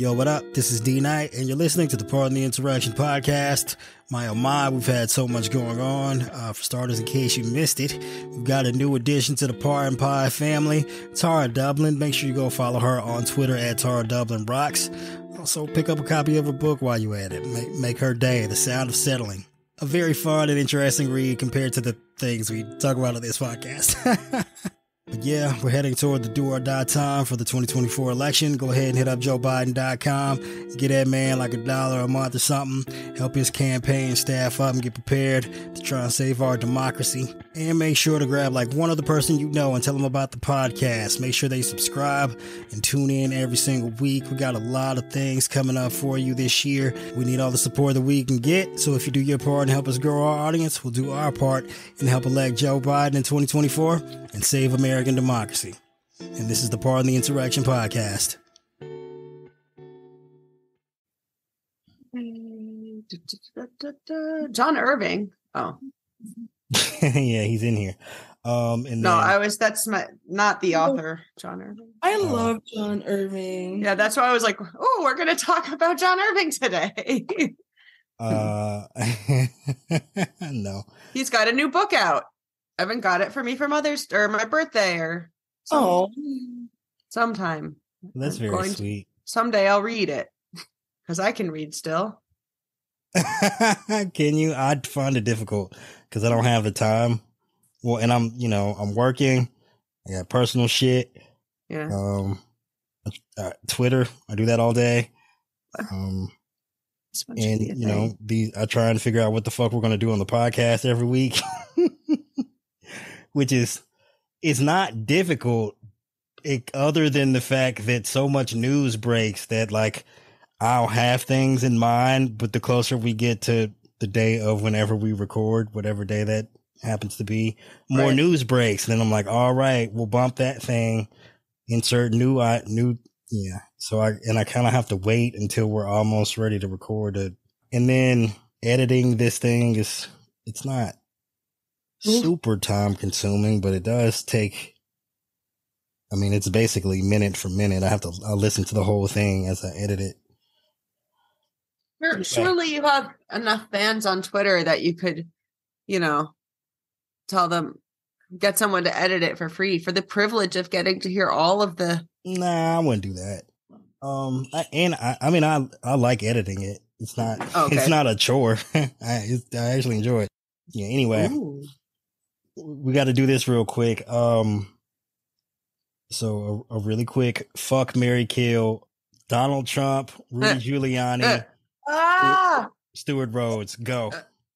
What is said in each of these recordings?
Yo, what up? This is D Knight, and you're listening to the Pardon the Insurrection podcast. My oh my, we've had so much going on. Uh, for starters, in case you missed it, we've got a new addition to the Par and Pie family, Tara Dublin. Make sure you go follow her on Twitter at Tara Dublin Rocks. Also, pick up a copy of her book while you're at it. Make, make her day, The Sound of Settling. A very fun and interesting read compared to the things we talk about on this podcast. But yeah, we're heading toward the do or die time for the 2024 election. Go ahead and hit up joebiden.com. Get that man like a dollar a month or something. Help his campaign staff up and get prepared to try and save our democracy. And make sure to grab like one other person you know and tell them about the podcast. Make sure they subscribe and tune in every single week. We got a lot of things coming up for you this year. We need all the support that we can get. So if you do your part and help us grow our audience, we'll do our part and help elect Joe Biden in 2024 and save America. American democracy. And this is the Pardon the Insurrection podcast. John Irving. Oh. yeah, he's in here. Um, and no, then, I was that's my not the author, John Irving. I oh. love John Irving. Yeah, that's why I was like, oh, we're gonna talk about John Irving today. uh, no, he's got a new book out. Evan got it for me for Mother's or my birthday or oh sometime. That's I'm very sweet. To, someday I'll read it because I can read still. can you? I'd find it difficult because I don't have the time. Well, and I'm you know I'm working. I got personal shit. Yeah. Um, uh, Twitter. I do that all day. Um, and you know, these I try and figure out what the fuck we're gonna do on the podcast every week which is it's not difficult it, other than the fact that so much news breaks that like I'll have things in mind, but the closer we get to the day of whenever we record, whatever day that happens to be, more right. news breaks. And then I'm like, all right, we'll bump that thing, insert new, I new, yeah. So I, and I kind of have to wait until we're almost ready to record it. And then editing this thing is, it's not, super time consuming, but it does take. I mean, it's basically minute for minute. I have to I listen to the whole thing as I edit it. Sure, surely you have enough fans on Twitter that you could, you know, tell them get someone to edit it for free for the privilege of getting to hear all of the. Nah, I wouldn't do that. Um, I, and I, I mean, I I like editing it. It's not okay. it's not a chore. I I actually enjoy it. Yeah. Anyway, Ooh we got to do this real quick. Um, so a, a, really quick fuck Mary kill Donald Trump, Rudy uh, Giuliani, uh, ah! Stewart Rhodes. Go.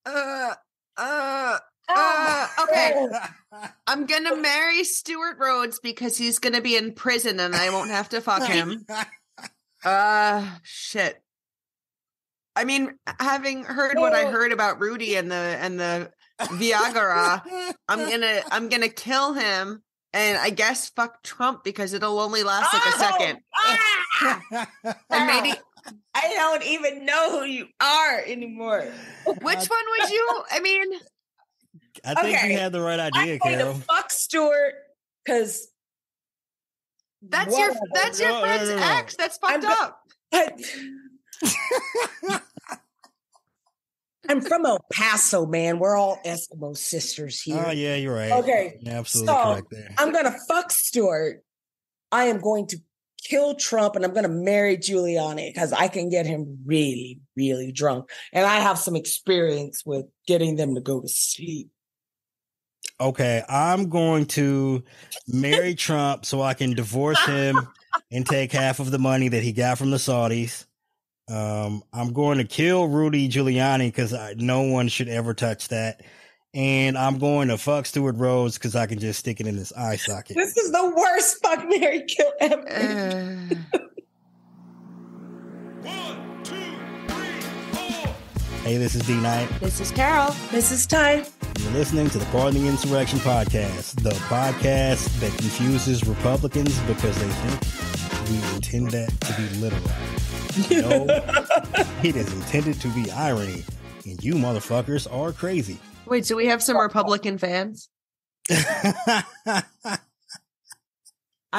Uh, uh, uh, okay. I'm gonna marry Stewart Rhodes because he's gonna be in prison and I won't have to fuck him. uh shit. I mean, having heard what I heard about Rudy and the and the Viagra. I'm gonna I'm gonna kill him and I guess fuck Trump because it'll only last like a second. Ah! and maybe I don't even know who you are anymore. Which one would you? I mean, I think okay. you had the right idea, I'm Carol. Fuck Stewart because that's your that's your no, friend's no, no, ex. That's fucked I'm, up. I, I'm from El Paso, man. We're all Eskimo sisters oh, here. Oh, yeah, you're right. Okay. You're absolutely so, correct there. I'm going to fuck Stewart. I am going to kill Trump and I'm going to marry Giuliani because I can get him really, really drunk. And I have some experience with getting them to go to sleep. Okay. I'm going to marry Trump so I can divorce him and take half of the money that he got from the Saudis. Um, I'm going to kill Rudy Giuliani because no one should ever touch that. And I'm going to fuck Stewart Rhodes because I can just stick it in his eye socket. This is the worst fuck Mary kill ever. Uh... One, two, three, four. Hey, this is D Knight. This is Carol. This is Ty. You're listening to the Pardon the Insurrection podcast, the podcast that confuses Republicans because they think we intend that to be literal. No, it is intended to be irony, and you motherfuckers are crazy. Wait, so we have some Republican fans? I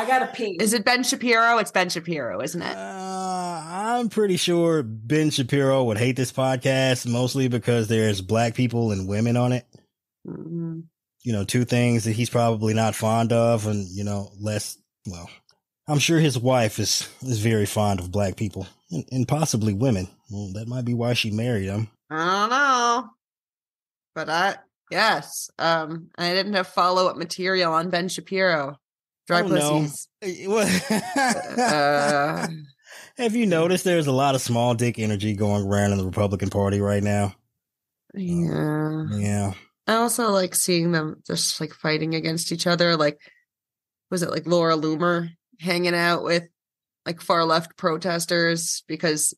got a pee. Is it Ben Shapiro? It's Ben Shapiro, isn't it? Uh, I'm pretty sure Ben Shapiro would hate this podcast mostly because there's black people and women on it. Mhm. You know, two things that he's probably not fond of, and you know, less. Well, I'm sure his wife is is very fond of black people and, and possibly women. Well, that might be why she married him. I don't know. But I yes. Um I didn't have follow up material on Ben Shapiro. Dry Oh, no. pussies. Uh, Uh, Have you noticed there's a lot of small dick energy going around in the Republican Party right now? yeah. Yeah. I also like seeing them just like fighting against each other. Like, was it like Laura Loomer hanging out with like far left protesters because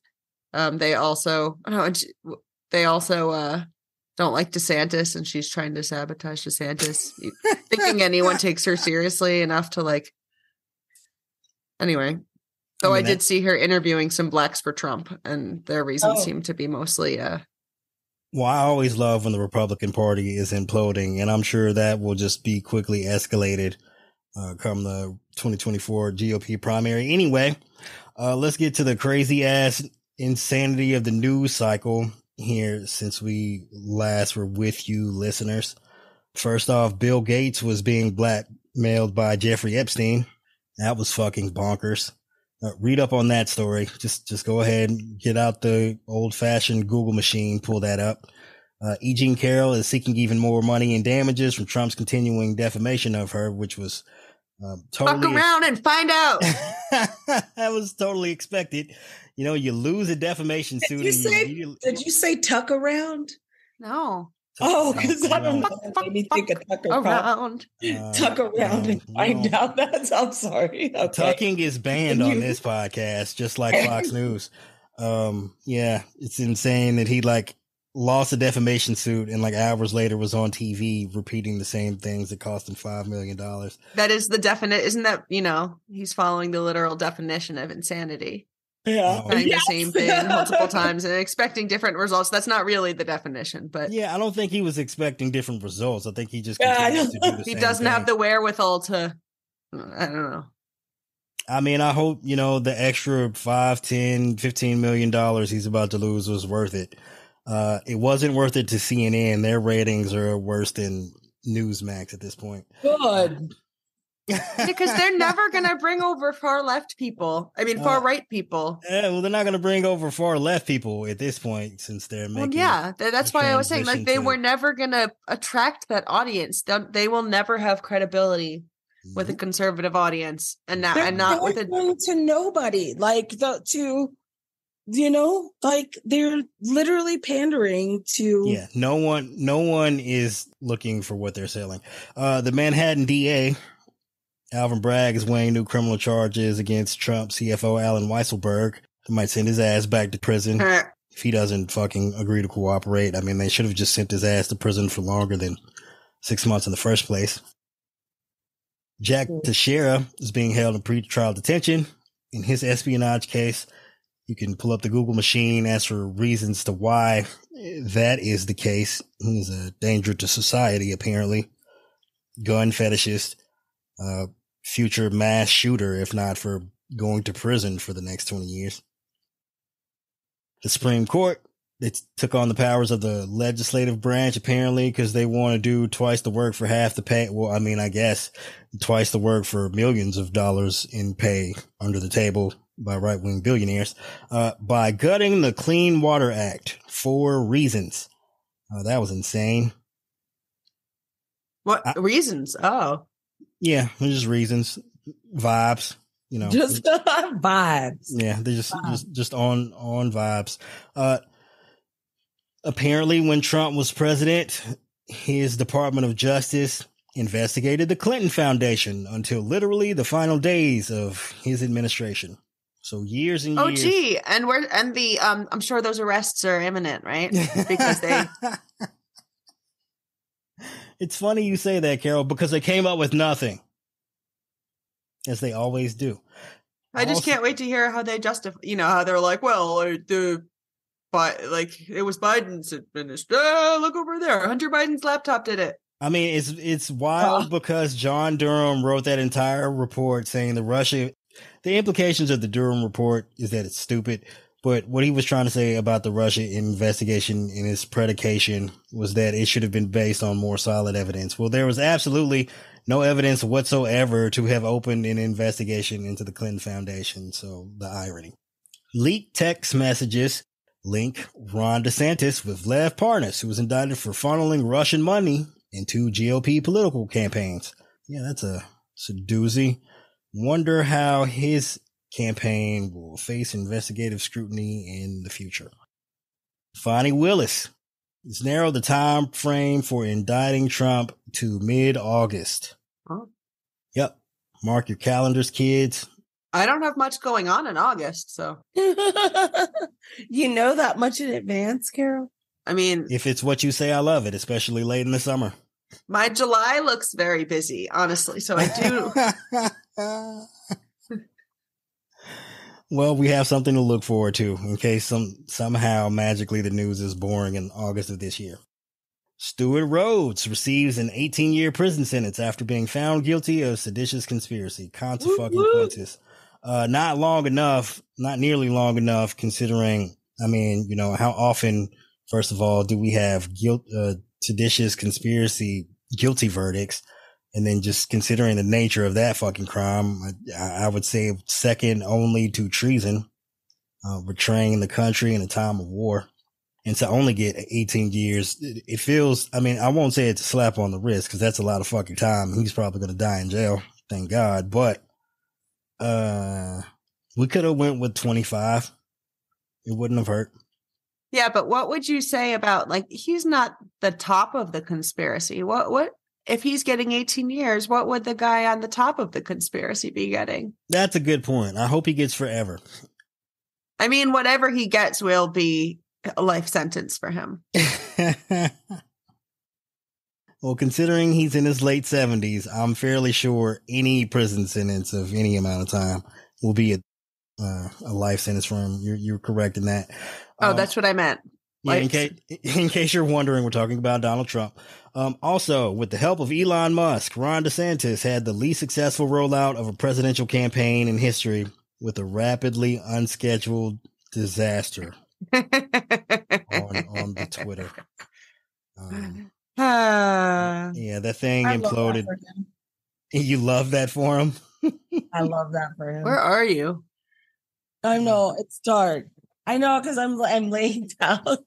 um they also I don't know and she- w- they also uh don't like DeSantis and she's trying to sabotage DeSantis, thinking anyone takes her seriously enough to like. Anyway, though I, mean, did see her interviewing some blacks for Trump, and their reasons Oh. seem to be mostly uh Well, I always love when the Republican Party is imploding, and I'm sure that will just be quickly escalated uh, come the 2024 GOP primary. Anyway, uh, let's get to the crazy ass insanity of the news cycle here since we last were with you, listeners. First off, Bill Gates was being blackmailed by Jeffrey Epstein. That was fucking bonkers. Uh, read up on that story. Just just go ahead and get out the old fashioned Google machine, pull that up. Uh, E. Jean Carroll is seeking even more money in damages from Trump's continuing defamation of her, which was um, fuck totally around and find out. that was totally expected. You know, you lose a defamation suit. you and say- immediately- Did you say tuck around? no, Oh, because I don't No. know. It made me think of tucker call. around. Uh, Tuck around and find no. out. That's. I'm sorry. Okay. Tucking is banned on this podcast, just like Fox News. Um, yeah, it's insane that he like lost a defamation suit and like hours later was on TV repeating the same things that cost him five million dollars. That is the definite. Isn't that you know he's following the literal definition of insanity, Yeah. Oh. Yes. the same thing multiple times and expecting different results. That's not really the definition, but Yeah, I don't think he was expecting different results. I think he just Yeah, continues to do the he same doesn't have the wherewithal to. Uh, I don't know. I mean, I hope, you know, the extra five, ten, fifteen million dollars he's about to lose was worth it. Uh, it wasn't worth it to CNN. Their ratings are worse than Newsmax at this point. Good. Because they're never going to bring over far left people. I mean, far Uh, right people. Yeah, well, they're not going to bring over far left people at this point since they're Well, making. yeah, th- that's why I was saying, like, they to- were never going to attract that audience. They, they will never have credibility with a conservative audience, and not They're and not with a to nobody. Like the to, you know, like they're literally pandering to. Yeah, no one, no one is looking for what they're selling. Uh, the Manhattan DA, Alvin Bragg, is weighing new criminal charges against Trump CFO Allen Weisselberg. They might send his ass back to prison if he doesn't fucking agree to cooperate. I mean, they should have just sent his ass to prison for longer than six months in the first place. Jack Hmm. Teixeira is being held in pretrial detention in his espionage case. You can pull up the Google machine, ask for reasons to why that is the case. He's a danger to society, apparently. Gun fetishist, uh, future mass shooter, if not for going to prison for the next 20 years. The Supreme Court, they took on the powers of the legislative branch, apparently, because they want to do twice the work for half the pay. Well, I mean, I guess twice the work for millions of dollars in pay under the table by right wing billionaires, uh, by gutting the Clean Water Act for reasons. Uh, that was insane. what I- reasons? Oh, Yeah, just reasons, vibes, you know. Just vibes. Yeah, they're just Wow. just just on on vibes. Uh apparently when Trump was president, his Department of Justice investigated the Clinton Foundation until literally the final days of his administration. So years and oh, years. gee, and we're and the um, I'm sure those arrests are imminent, right? because they It's funny you say that, Carol, because they came up with nothing. As they always do. I just Also- can't wait to hear how they justify. You know how they're like, well, the but like it was Biden's administration. Uh, look over there, Hunter Biden's laptop did it. I mean, it's it's wild Uh. because John Durham wrote that entire report saying the Russia the implications of the Durham report is that it's stupid. But what he was trying to say about the Russia investigation and its predication was that it should have been based on more solid evidence. Well, there was absolutely no evidence whatsoever to have opened an investigation into the Clinton Foundation. So the irony. Leaked text messages link Ron DeSantis with Lev Parnas, who was indicted for funneling Russian money into GOP political campaigns. Yeah, that's a, that's a doozy. Wonder how his campaign will face investigative scrutiny in the future. Fani Willis has narrowed the time frame for indicting Trump to mid-August. Oh. Yep. Mark your calendars, kids. I don't have much going on in August, so you know that much in advance, Carol? I mean, If it's what you say, I love it, especially late in the summer. My July looks very busy, honestly. So I do. well, we have something to look forward to in case some somehow magically the news is boring in August of this year. Stewart Rhodes receives an 18 year prison sentence after being found guilty of seditious conspiracy. Consequences. Uh, not long enough, not nearly long enough, considering, I mean, you know, how often, first of all, do we have guilt, uh, seditious conspiracy guilty verdicts? And then just considering the nature of that fucking crime, I, I would say second only to treason, uh, betraying the country in a time of war. And to only get 18 years, it, it feels, I mean, I won't say it's a slap on the wrist because that's a lot of fucking time. He's probably going to die in jail. Thank God. But, uh, we could have went with 25. It wouldn't have hurt. Yeah, but what would you say about like he's not the top of the conspiracy? What what if he's getting 18 years, what would the guy on the top of the conspiracy be getting? That's a good point. I hope he gets forever. I mean, whatever he gets will be a life sentence for him. well, considering he's in his late 70s, I'm fairly sure any prison sentence of any amount of time will be a, uh, a life sentence for him. You're, you're correct in that. Oh, Um, that's what I meant. Yeah, in case, in case you're wondering, we're talking about Donald Trump. Um, also, with the help of Elon Musk, Ron DeSantis had the least successful rollout of a presidential campaign in history with a rapidly unscheduled disaster on, on the Twitter. Um, Ah. yeah, that thing I love that imploded. You love that for him? I love that for him. Where are you? I know it's dark. I know because I'm I'm laying down.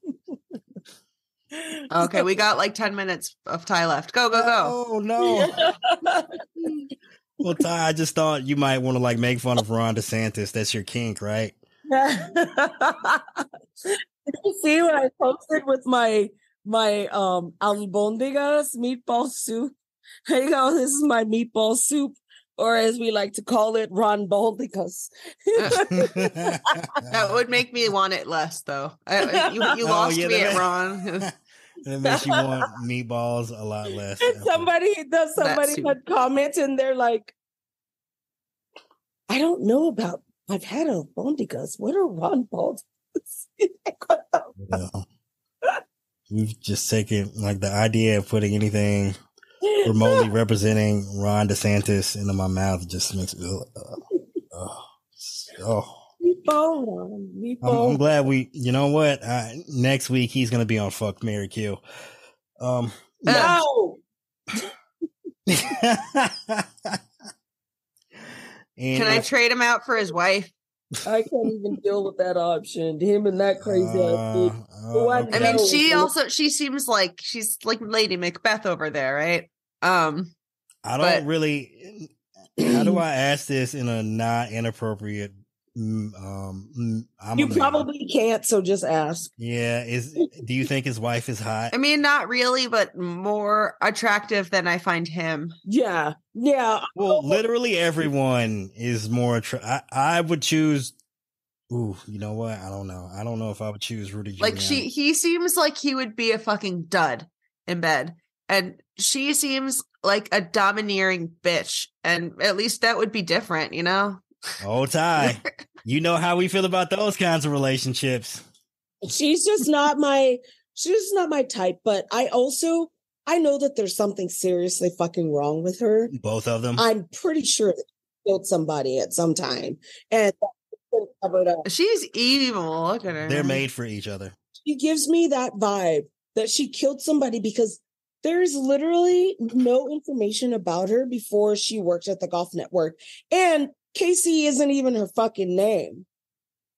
Okay, we got like 10 minutes of Ty left. Go, go, go. Oh, no. Well, Ty, I just thought you might want to like make fun of Ron DeSantis. That's your kink, right? Did you see what I posted with my my um albondigas meatball soup? I go, this is my meatball soup, or as we like to call it, Ron Baldigas. That would make me want it less, though. I, you you Oh, lost yeah, me that- at Ron. It makes you want meatballs a lot less. And somebody does somebody soup. had comments and they're like, I don't know about I've had a bondigas. What are Ron Baldigas? Yeah. We've just taken like the idea of putting anything remotely representing Ron DeSantis into my mouth just makes me. Uh, uh, oh, meatball, Ron, I'm. I'm glad we. You know what? Uh, next week he's gonna be on Fuck Mary Kill. Um. no. and Can I if- trade him out for his wife? I can't even deal with that option. Him and that crazy uh, uh, I I mean, she also she seems like she's like Lady Macbeth over there, right? Um, I don't But- really. How do I ask this in a not inappropriate? Um, I'm You probably can't, so just ask. Yeah. Is do you think his wife is hot? I mean, not really, but more attractive than I find him. Yeah, yeah. Well, literally everyone is more. Attra- I I would choose. Ooh, you know what? I don't know. I don't know if I would choose Rudy. Like Giuliani. she, he seems like he would be a fucking dud in bed, and she seems like a domineering bitch. And at least that would be different, you know. Oh, Ty, you know how we feel about those kinds of relationships. She's just not my. She's just not my type. But I also I know that there's something seriously fucking wrong with her. Both of them. I'm pretty sure. she killed somebody at some time, and covered up. She's evil. Look at her. They're made for each other. She gives me that vibe that she killed somebody because there's literally no information about her before she worked at the Golf Network, and Casey isn't even her fucking name.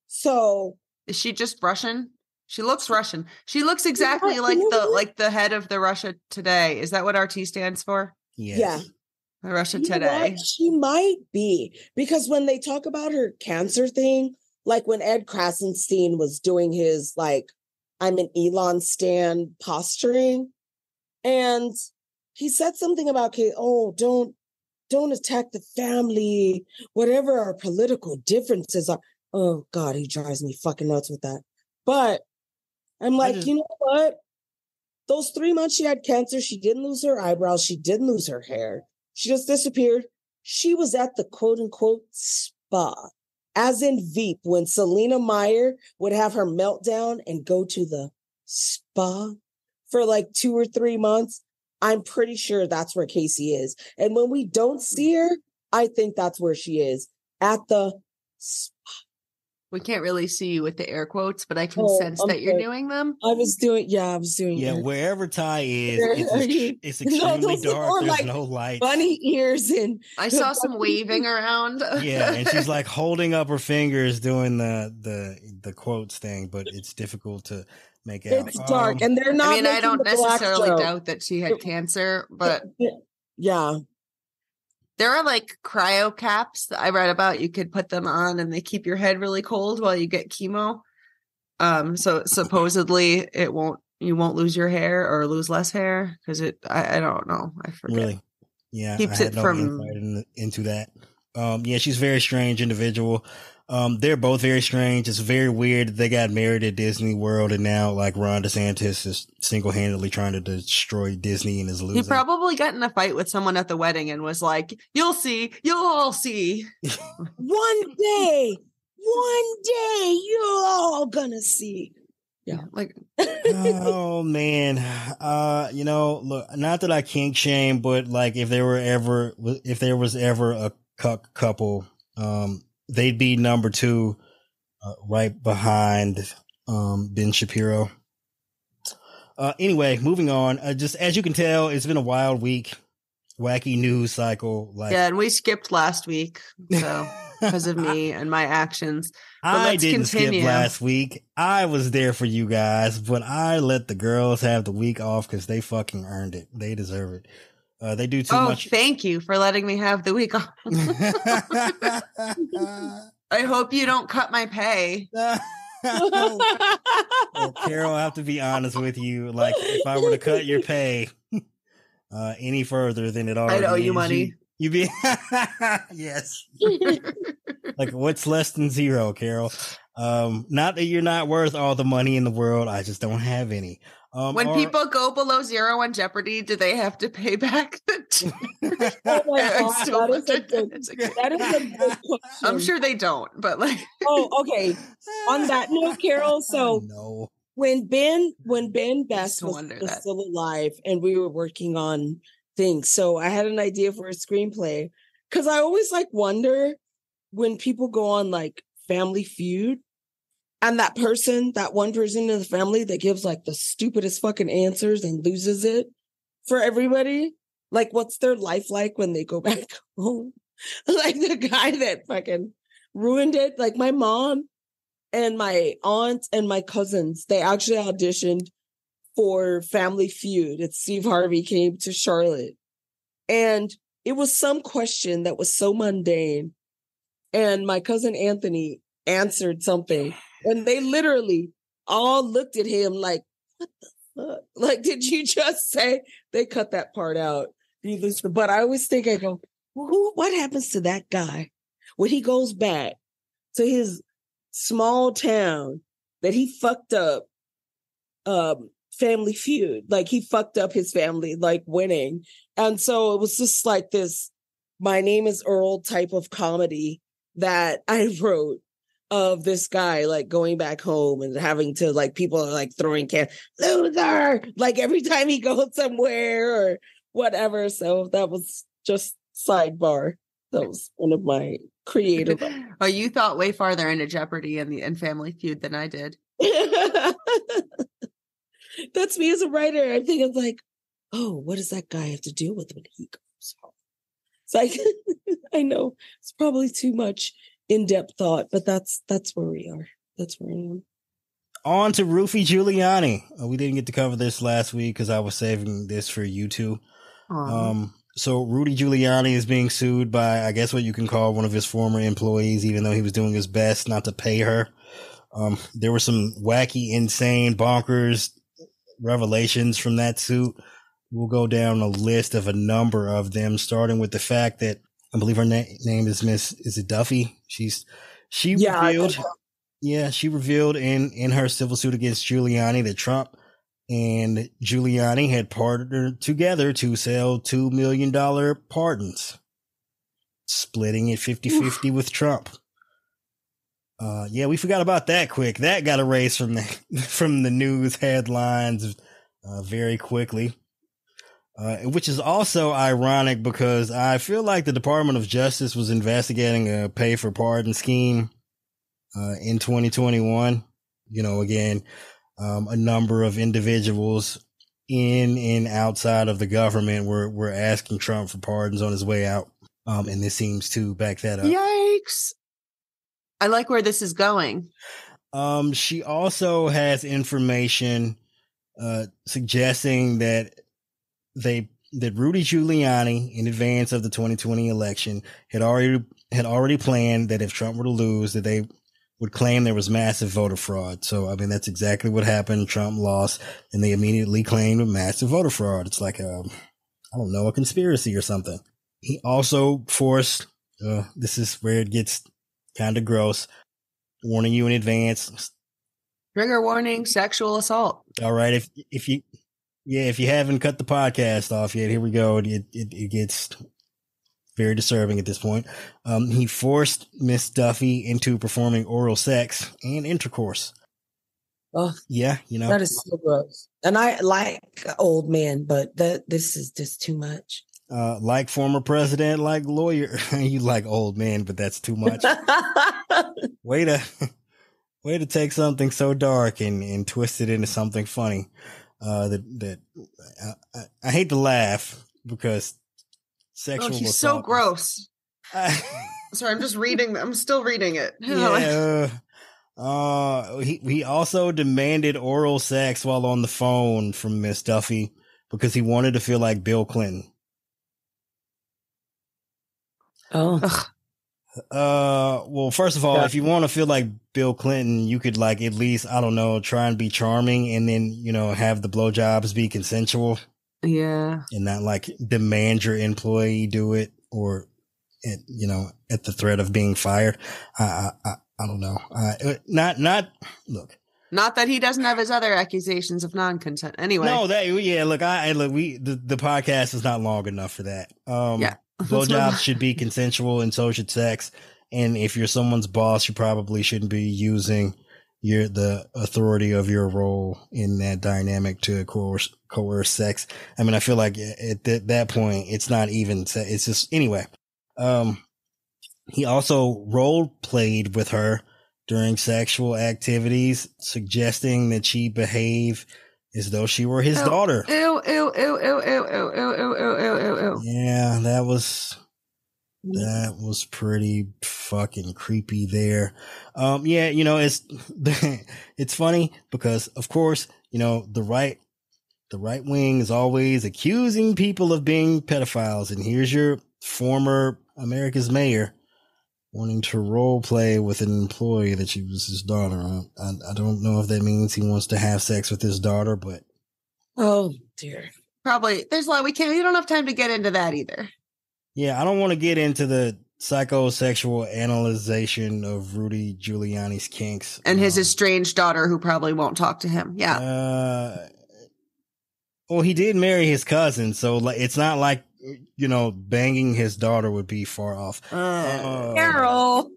So Is she just Russian? She looks Russian. She looks exactly like the like the head of the Russia Today. Is that what RT stands for? Yes. yeah, The Russia You Today. She might be because when they talk about her cancer thing, like when Ed Krasenstein was doing his like I'm an Elon Stan posturing, and he said something about Kate, oh, don't don't attack the family, whatever our political differences are. Oh God, he drives me fucking nuts with that. But I'm like, just- you know what? Those three months she had cancer, she didn't lose her eyebrows, she didn't lose her hair. She just disappeared. She was at the quote unquote spa, as in Veep, when Selina Meyer would have her meltdown and go to the spa for like two or three months. I'm pretty sure that's where Casey is. And when we don't see her, I think that's where she is at the spa. We can't really see you with the air quotes, but I can Oh, sense I'm that you're sorry. doing them. I was doing, yeah, I was doing Yeah, it. wherever Ty is, it's, are ex- you? it's extremely those are dark. There's like no light. bunny ears and I saw some waving around. Yeah, and she's like holding up her fingers doing the the the quotes thing, but it's difficult to make out. it's dark, Um, and they're not. I mean, I don't necessarily joke. doubt that she had cancer, but yeah, there are like cryo caps that I read about. You could put them on and they keep your head really cold while you get chemo. Um, so supposedly it won't you won't lose your hair or lose less hair because it I, I don't know. I forget. Really? Yeah, Keeps I had it no from- insight in, into that. Um, yeah, she's a very strange individual. Um, they're both very strange. It's very weird. They got married at Disney World, and now like Ron DeSantis is single handedly trying to destroy Disney and is losing. He probably got in a fight with someone at the wedding and was like, "You'll see, you'll all see." one day, one day, you're all gonna see. Yeah. like oh man, uh, you know, look, not that I kink shame, but like if there were ever, if there was ever a cuck couple, um, they'd be number two, uh, right behind um Ben Shapiro. Uh, anyway, moving on. Uh, just as you can tell, it's been a wild week, wacky news cycle. Like yeah, and we skipped last week so because of me and my actions. I didn't continue. skip last week. I was there for you guys, but I let the girls have the week off because they fucking earned it. They deserve it. Uh, they do too oh, much. thank you for letting me have the week off. I hope you don't cut my pay. well, Carol, I have to be honest with you. Like, if I were to cut your pay uh, any further than it already I owe you is, money. You, be yes. like, what's less than zero, Carol? Um, not that you're not worth all the money in the world. I just don't have any. Um, when or- people go below zero on Jeopardy, do they have to pay back the? Oh my I God, still that is a wonder good- that. It's like- that is a good question. I'm sure they don't, but like, Oh, okay. On that note, Carol, so no. when Ben when Ben Best was, was still alive and we were working on things, so I had an idea for a screenplay because I always like wonder when people go on like Family Feud and that person, that one person in the family that gives like the stupidest fucking answers and loses it for everybody. Like, what's their life like when they go back home? like the guy that fucking ruined it. Like my mom and my aunt and my cousins, they actually auditioned for Family Feud. It's Steve Harvey came to Charlotte. And it was some question that was so mundane. And my cousin Anthony answered something. And they literally all looked at him like, what the fuck? Like, did you just say they cut that part out? But I always think, I go, who, what happens to that guy when he goes back to his small town that he fucked up um family feud like he fucked up his family like winning and so it was just like this my name is earl type of comedy that i wrote of this guy like going back home and having to like people are like throwing can loser like every time he goes somewhere or whatever so that was just sidebar That was one of my creative. oh, you thought way farther into Jeopardy and the and Family Feud than I did. That's me as a writer. I think it's like, oh, what does that guy have to deal with when he goes home? It's like I know it's probably too much in-depth thought, but that's that's where we are. That's where I am. On to Rudy Giuliani. Uh, we didn't get to cover this last week because I was saving this for you two. Um, so Rudy Giuliani is being sued by, I guess, what you can call one of his former employees, even though he was doing his best not to pay her. Um, there were some wacky, insane, bonkers revelations from that suit. We'll go down a list of a number of them, starting with the fact that I believe her na- name is Miss, is it Duffy? She's, she Yeah, revealed, yeah, she revealed in, in her civil suit against Giuliani that Trump and Giuliani had partnered together to sell $2 million pardons, splitting it 50 50 with Trump. Uh, yeah, we forgot about that quick. That got erased from the, from the news headlines, uh, very quickly. Uh, which is also ironic because I feel like the Department of Justice was investigating a pay for pardon scheme, uh, in 2021. You know, again, um, a number of individuals in and outside of the government were, were asking Trump for pardons on his way out. Um, and this seems to back that up. Yikes. I like where this is going. Um, she also has information, uh, suggesting that they, that Rudy Giuliani in advance of the 2020 election had already, had already planned that if Trump were to lose, that they would claim there was massive voter fraud. So, I mean, that's exactly what happened. Trump lost and they immediately claimed massive voter fraud. It's like a, I don't know, a conspiracy or something. He also forced, uh, this is where it gets kind of gross, warning you in advance. Trigger warning, sexual assault. All right. If, if you, yeah, if you haven't cut the podcast off yet, here we go. It, it, it gets very disturbing at this point. Um, he forced Miss Duffy into performing oral sex and intercourse. Oh, Yeah, you know, that is so gross. And I like old men, but that this is just too much. uh, like former president, like lawyer. you like old man, but that's too much. way to, way to take something so dark and, and twist it into something funny. Uh, that, that, I, I, I hate to laugh because Oh, sexual she's so gross. I- Sorry, I'm just reading. I'm still reading it. yeah. Uh, he he also demanded oral sex while on the phone from Miss Duffy because he wanted to feel like Bill Clinton. oh, Ugh. Uh, well, first of all, Yeah. if you want to feel like Bill Clinton, you could like at least I don't know, try and be charming, and then you know have the blowjobs be consensual Yeah. and not like demand your employee do it or, at, you know, at the threat of being fired. I I I, don't know. Uh, not not look. Not that he doesn't have his other accusations of non-consent. Anyway. No, that yeah. Look, I I- look. We the, the podcast is not long enough for that. Um, Yeah. Blowjobs should be consensual, and so should sex. And if you're someone's boss, you probably shouldn't be using your the authority of your role in that dynamic to coerce coerce sex. I mean, I feel like at that, that point, it's not even. It's just anyway. Um, he also role played with her during sexual activities, suggesting that she behave as though she were his Ew. daughter. Ew, ew, ew, ew, ew, ew, ew, ew, ew, ew, ew, ew. Yeah, that was that was pretty fucking creepy there. Um, yeah, you know, it's it's funny because of course, you know, the right the right wing is always accusing people of being pedophiles, and here's your former America's mayor wanting to role play with an employee that she was his daughter. I, I, I don't know if that means he wants to have sex with his daughter, but oh dear. Probably. There's a lot we can't. We don't have time to get into that either. Yeah, I don't want to get into the psychosexual analyzation of Rudy Giuliani's kinks And his Um, estranged daughter, who probably won't talk to him. Yeah. Uh, well, he did marry his cousin, so like it's not like you know banging his daughter would be far off. Uh, Carol,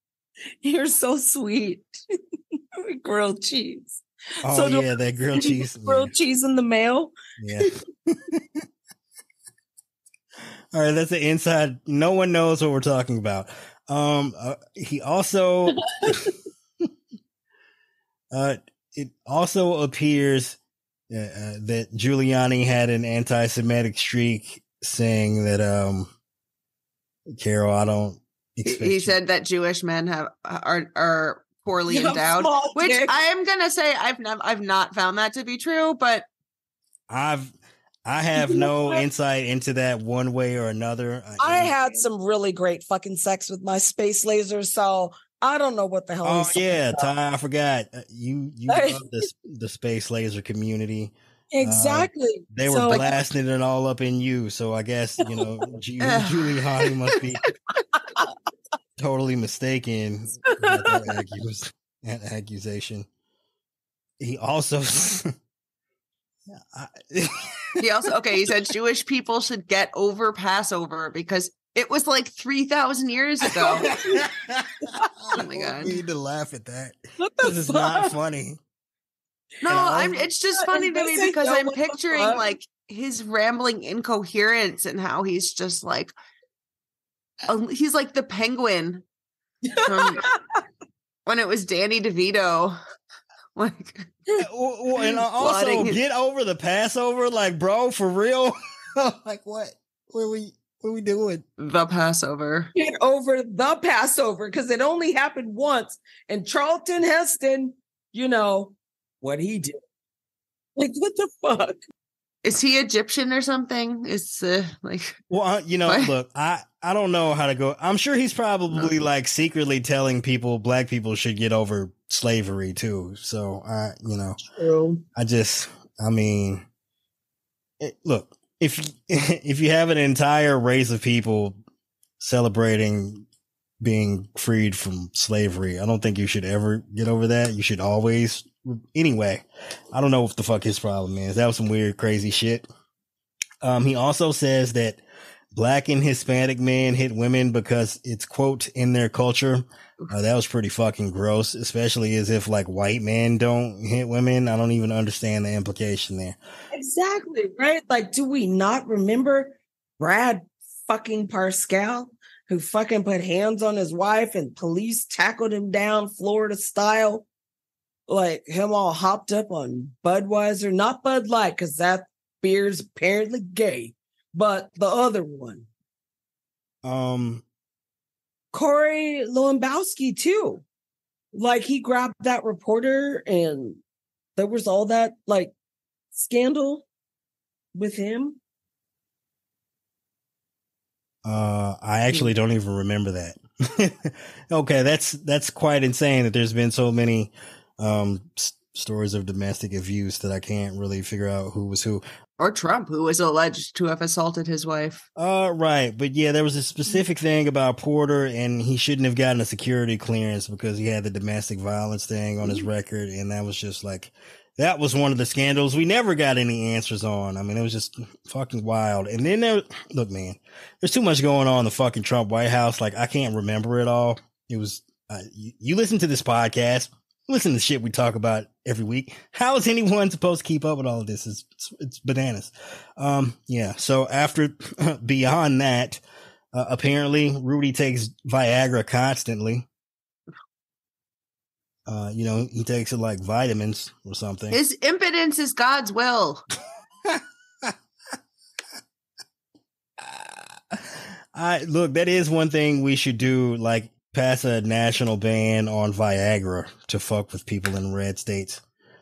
you're so sweet. grilled cheese. Oh So yeah, that grilled cheese. Grilled cheese in the mail. Yeah. All right, that's the inside. No one knows what we're talking about. Um, uh, he also, uh, it also appears uh, uh, that Giuliani had an anti-Semitic streak, saying that, um, Carol, I don't. He said that Jewish men have are are poorly endowed, which dick. I am gonna say I've never I've not found that to be true, but I've I have no insight into that one way or another. I had some really great fucking sex with my space laser, so I don't know what the hell. Oh yeah, Ty, I forgot uh, you. You love the the space laser community. Uh, exactly. Uh, they were so, blasting it all up in you, so I guess you know Julie Hardy must be totally mistaken that, accus- that accusation. He also. I, he also okay. He said Jewish people should get over Passover because it was like three thousand years ago. oh my god! We need to laugh at that. This is not funny. No, I'm. It's just funny to me because I'm picturing like his rambling incoherence and how he's just like, he's like the penguin from when it was Danny DeVito. Like, and also get over the Passover, like, bro, for real. like, what? What are we? What are we doing? The Passover. Get over the Passover because it only happened once, and Charlton Heston, you know what he did. Like, what the fuck? Is he Egyptian or something? Is uh, like well, you know, what? look, I I don't know how to go. I'm sure he's probably no. like secretly telling people black people should get over slavery too. So I, you know, True. I just, I mean, it, look, if if you have an entire race of people celebrating being freed from slavery, I don't think you should ever get over that. You should always anyway, I don't know what the fuck his problem is. That was some weird, crazy shit. Um, he also says that black and Hispanic men hit women because it's quote in their culture. Uh, that was pretty fucking gross, especially as if like white men don't hit women. I don't even understand the implication there. Exactly right. Like, do we not remember Brad fucking Parscale? Who fucking put hands on his wife and police tackled him down Florida style like him all hopped up on Budweiser, not Bud Light, because that beer's apparently gay, but the other one. Um, Corey Lewandowski too. Like he grabbed that reporter, and there was all that like scandal with him. Uh, I actually don't even remember that. okay, that's that's quite insane that there's been so many um, s- stories of domestic abuse that I can't really figure out who was who. Or Trump, who was alleged to have assaulted his wife. Uh, right. But yeah, there was a specific thing about Porter, and he shouldn't have gotten a security clearance because he had the domestic violence thing on his mm-hmm. record. And that was just like, that was one of the scandals we never got any answers on. I mean, it was just fucking wild. And then there, look, man, there's too much going on in the fucking Trump White House. Like, I can't remember it all. It was, uh, you, you listen to this podcast listen to shit we talk about every week. How is anyone supposed to keep up with all of this? It's, it's, it's bananas. Um, yeah. So after, beyond that, uh, apparently Rudy takes Viagra constantly. Uh, you know, he takes it like vitamins or something. His impotence is God's will. I look, that is one thing we should do. Like pass a national ban on Viagra to fuck with people in red states.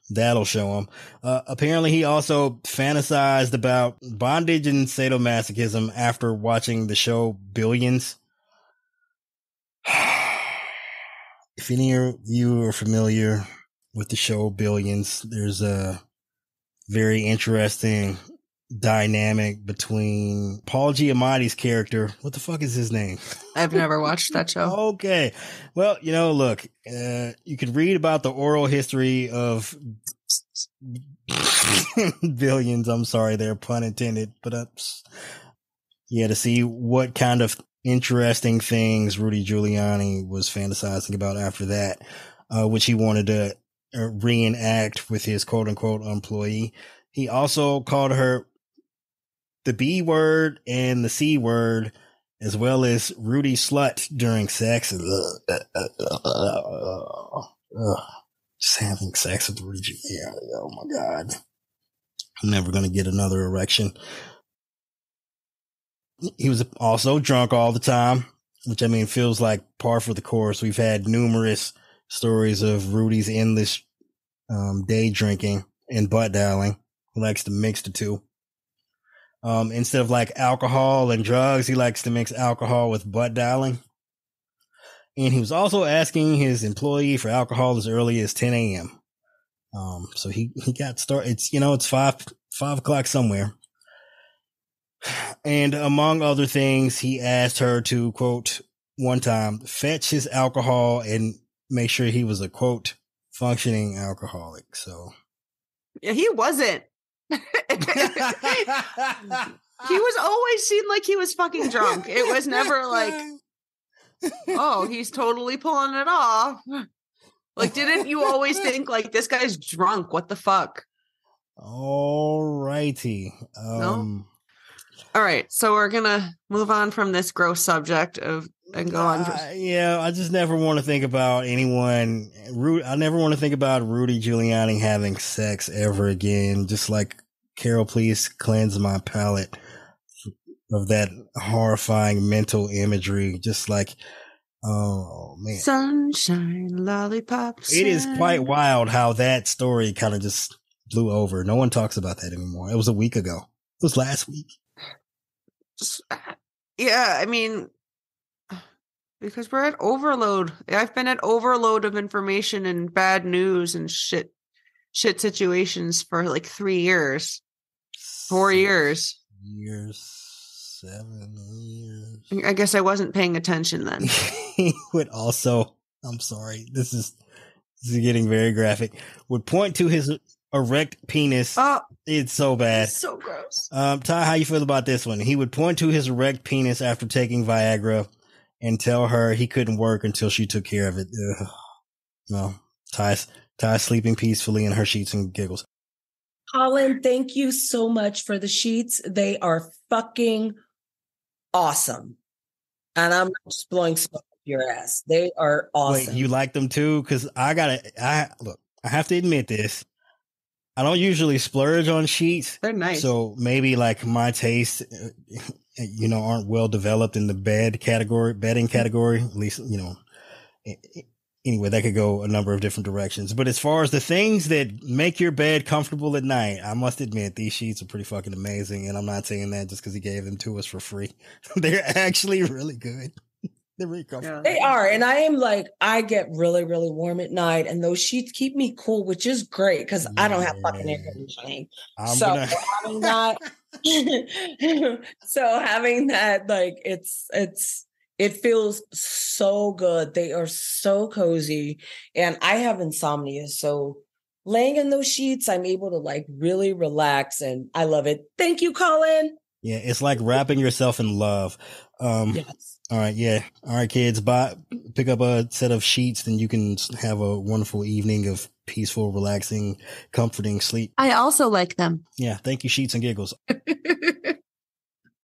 That'll show him. Uh, apparently, he also fantasized about bondage and sadomasochism after watching the show Billions. if any of you are familiar with the show Billions, there's a very interesting dynamic between Paul Giamatti's character. What the fuck is his name? I've never watched that show. okay. Well, you know, look, uh, you can read about the oral history of billions. I'm sorry there, pun intended, but uh, yeah, to see what kind of interesting things Rudy Giuliani was fantasizing about after that, uh, which he wanted to uh, reenact with his quote unquote employee. He also called her the B word and the C word, as well as Rudy slut during sex. Just having sex with Rudy Yeah, Oh my God. I'm never going to get another erection. He was also drunk all the time, which I mean feels like par for the course. We've had numerous stories of Rudy's endless um, day drinking and butt dialing. He likes to mix the two. Um, instead of like alcohol and drugs, he likes to mix alcohol with butt dialing. And he was also asking his employee for alcohol as early as 10 a.m. Um, so he, he got started. It's, you know, it's five, five o'clock somewhere. And among other things, he asked her to quote one time, fetch his alcohol and make sure he was a quote functioning alcoholic. So yeah, he wasn't. He was always seen like he was fucking drunk. It was never like, oh, he's totally pulling it off. Like, didn't you always think like this guy's drunk? What the fuck? All righty. Um, no? All right, so we're gonna move on from this gross subject of and go on. Uh, yeah, I just never want to think about anyone. I never want to think about Rudy Giuliani having sex ever again. Just like Carol, please cleanse my palate of that horrifying mental imagery. Just like, oh man, sunshine, lollipops. It is quite wild how that story kind of just blew over. No one talks about that anymore. It was a week ago. It was last week. Uh, yeah, I mean, because we're at overload. I've been at overload of information and bad news and shit shit situations for like three years. Four years. Years. Seven years. I guess I wasn't paying attention then. he would also I'm sorry, this is this is getting very graphic. Would point to his erect penis. Oh, it's so bad. It's so gross. Um, Ty, how you feel about this one? He would point to his erect penis after taking Viagra and tell her he couldn't work until she took care of it. Ugh. No, Ty's, Ty's sleeping peacefully in her sheets and giggles. Colin, thank you so much for the sheets. They are fucking awesome. And I'm just blowing smoke up your ass. They are awesome. Wait, you like them too? Cause I gotta, I look, I have to admit this. I don't usually splurge on sheets. They're nice. So maybe like my taste, uh, Eh, you know, aren't well developed in the bed category, bedding mm-hmm. category. At least, you know, anyway, that could go a number of different directions. But as far as the things that make your bed comfortable at night, I must admit these sheets are pretty fucking amazing. And I'm not saying that just because he gave them to us for free. They're actually really good. They're really comfortable. They are. And I am like, I get really, really warm at night, and those sheets keep me cool, which is great because yeah. I don't have fucking air conditioning. so gonna... having that, so having that, like, it's, it's, it feels so good. They are so cozy. And I have insomnia. So laying in those sheets, I'm able to like really relax and I love it. Thank you, Colin. Yeah, it's like wrapping yourself in love. Um, yes. All right. Yeah. All right, kids. Buy, pick up a set of sheets, then you can have a wonderful evening of peaceful, relaxing, comforting sleep. I also like them. Yeah. Thank you, Sheets and Giggles.